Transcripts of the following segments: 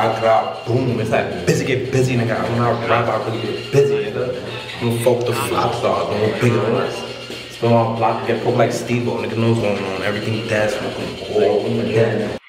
I drop, boom, it's like busy get busy, nigga. I'm not rap, I really get busy, nigga. I'm folk the flop stars, no bigger than us. Spin on block, get poked like Steve-O, nigga knows what's going on. Everything dead, smoking all dead.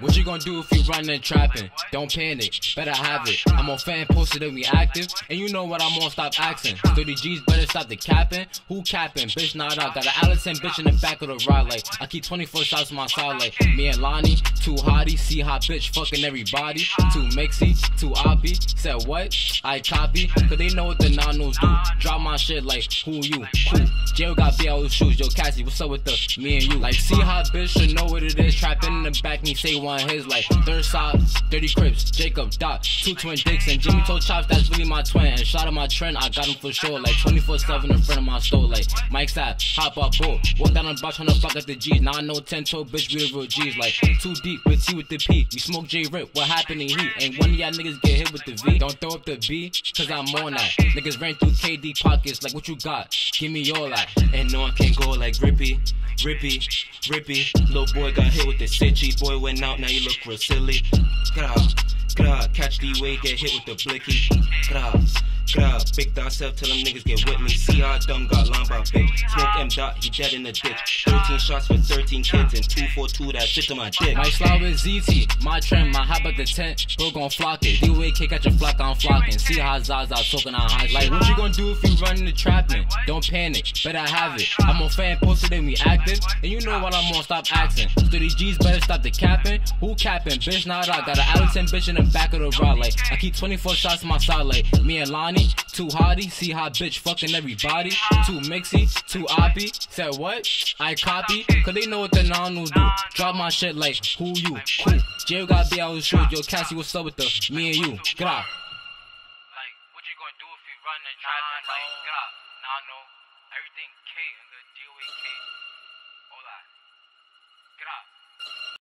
What you gonna do if you run running trapping? Don't panic, better have it. I'm on fan posted and we active, and you know what I'm on, stop asking. 30 G's better stop the capping. Who capping? Bitch, not out. Got an Allison bitch in the back of the ride, like I keep 24 shots on my side, like me and Lonnie, too hottie, see hot bitch fucking everybody. Too mixy, too oppy. Said what? I copy, cause they know what the nanos do. Drop my shit like who you? Cool. Jail got BL shoes, yo Cassie, what's up with the me and you? Like see hot bitch should know what it is. Trapping in the back, say one his like third side, dirty crips, Jacob, Dot, two twin dicks, and Jimmy told Chops that's really my twin. And shot of my trend, I got him for sure, like 24 7 in front of my store, like Mike Sapp, hop up, bull, walk down on the block trying to fuck at the G's. Now I know 10 toe bitch, we the real G's, like too deep with T with the P. We smoke J Rip, what happened in heat? Ain't one of y'all niggas get hit with the V. Don't throw up the B, cause I'm on that. Niggas ran through KD pockets, like what you got? Give me all that. And no one can go like Rippy, Rippy, Rippy. Little boy got hit with the city. Boy went out, now you look real silly. Gra, gra, catch the way, get hit with the blicky. Grab, big dot self, tell them niggas get with me. See how dumb got line by big. Smoke M dot, he dead in the ditch. 13 shots for 13 kids and 242 that shit to my dick. My slide is ZT, my trend, my hop at the tent, bro gon' flock it. D-Way kick at your flock, I'm flocking. See how Zaza talking on high. Like, what you gon' do if you run in the trapping? Don't panic, better have it. I'm on fan posted and we active, and you know what I'm on, stop acting. 30 G's better stop the capping. Who capping? Bitch, not out. Got an Allison bitch in the back of the rod. Like, I keep 24 shots on my side, like, me and Lonnie. Too hottie, see how bitch fucking everybody. Too mixy, too oppy. Said what? I copy, cause they know what the nanos do. Drop my shit like, who you? Who? Jail got be out with shoot. Yo, Cassie, what's up with the me and you? Get out. Like, what you gonna do if you run and try like, out? Nah, no. Everything K, and the.